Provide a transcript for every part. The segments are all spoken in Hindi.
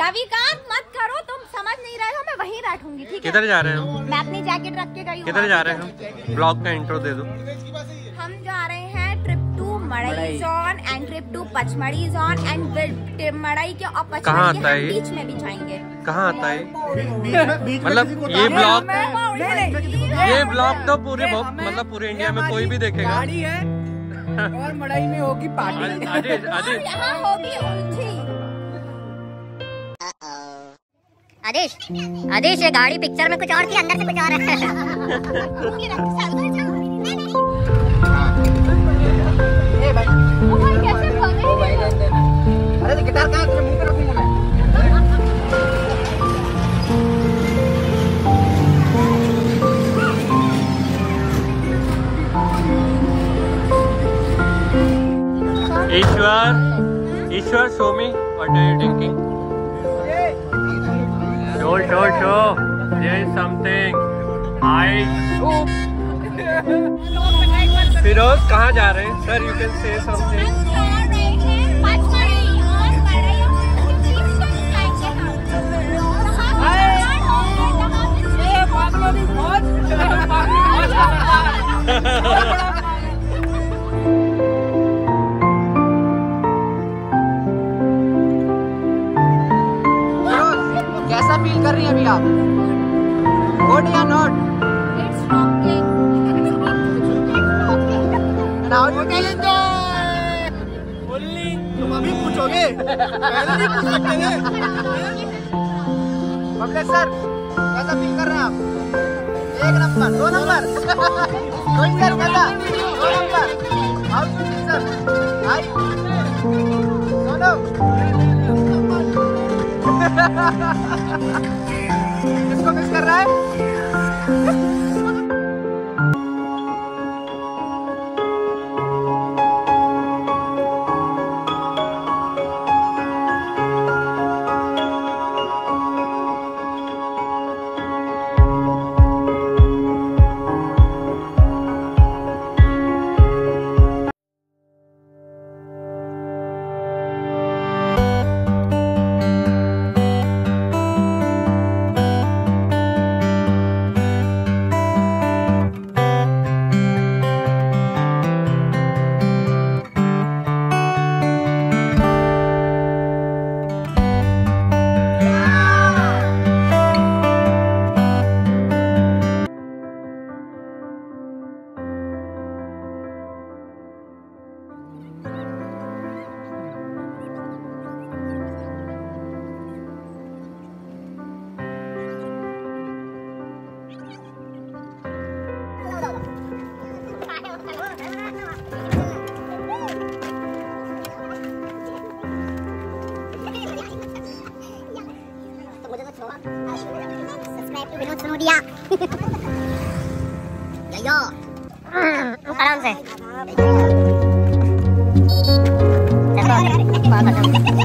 रविकांत मत करो तुम समझ नहीं रहे हो मैं वहीं बैठूँगी ठीक है? किधर जा रहे हो? मैं अपनी जैकेट रख के गई हूँ किधर जा रहे हो? ब्लॉग का इंट्रो दे दो। हम जा रहे हैं trip to Madai zone and trip to Pachmarhi zone and Madai के और कहाँ आता है बीच में भी जाएँगे। कहाँ आता है मतलब ये ब्लॉग ये ब्लॉग तो पूरे मतलब पूरे इंडिया में कोई भी देखेगा। गाड़ी है और मड़ाई में होगी पार्टी यहाँ होगी। आदेश आदेश ये गाड़ी पिक्चर में कुछ और थी अंदर से कुछ और है। अरे तो गिटार कहाँ तेरे मुँह पे रखूँगा मैं? Ishwar Ishwar show me what are you drinking show show show there is something I Firoz कहाँ जा रहे हैं? Sir you can say something हम कैन एंजॉय तुम अभी पूछोगे? पहले नहीं पूछ सकते सर कैसा फील कर रहे। हैं आप एक नंबर, दो नंबर। कोई सर कैसा दो नंबर। हाउ सर हाय दोनों किसको मिस कर रहा है? सब्सक्राइब टू विनोद सुनोदिया यो आराम से चलो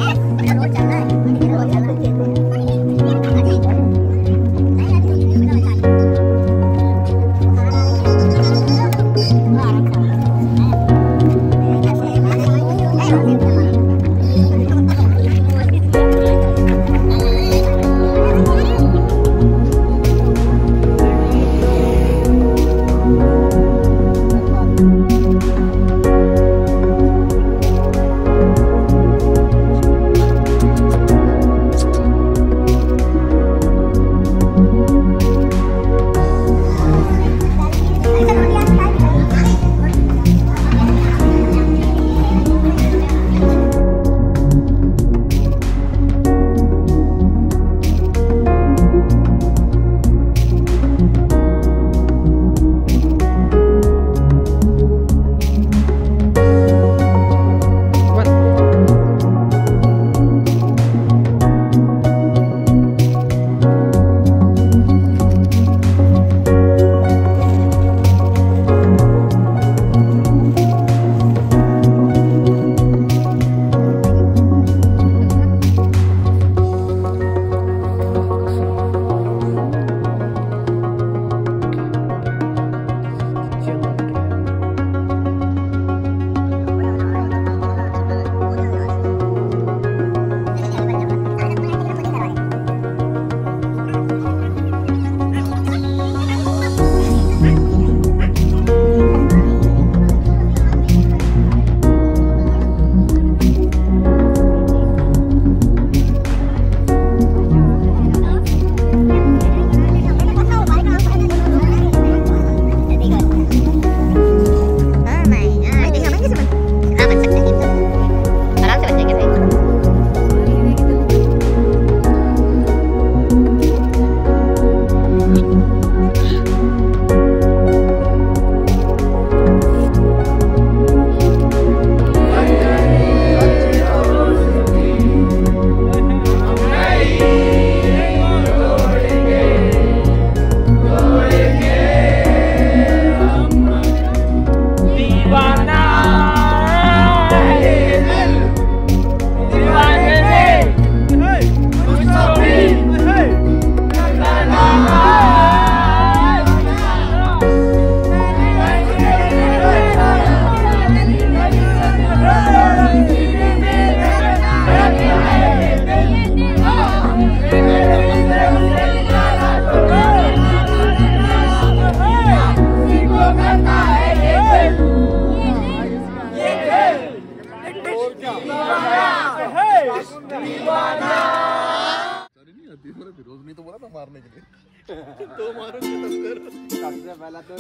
पहला तो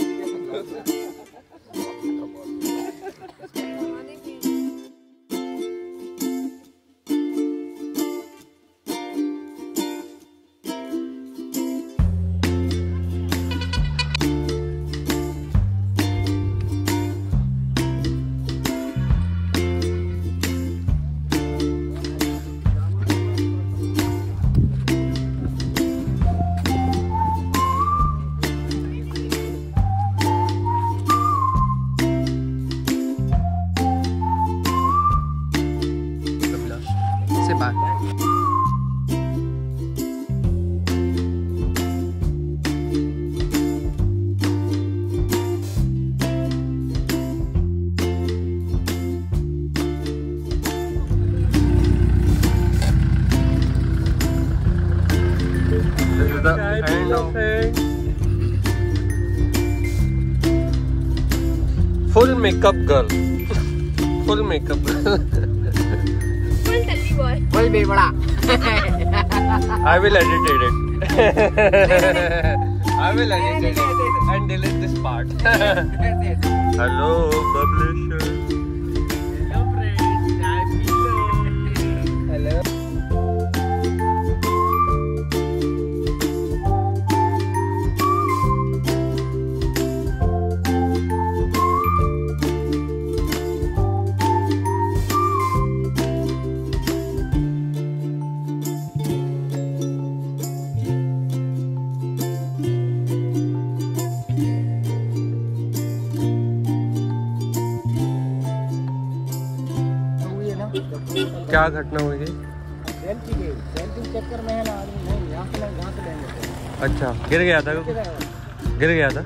now. Okay. Full makeup girl. Full makeup girl. Full tummy boy. Full bebada. I will edit it. I will edit it and delete this part. Hello, publisher. क्या घटना हुई थी के के चक्कर में है ना आदमी यहाँ से यहाँ से लेंगे। अच्छा गिर गया था? गिर गया था?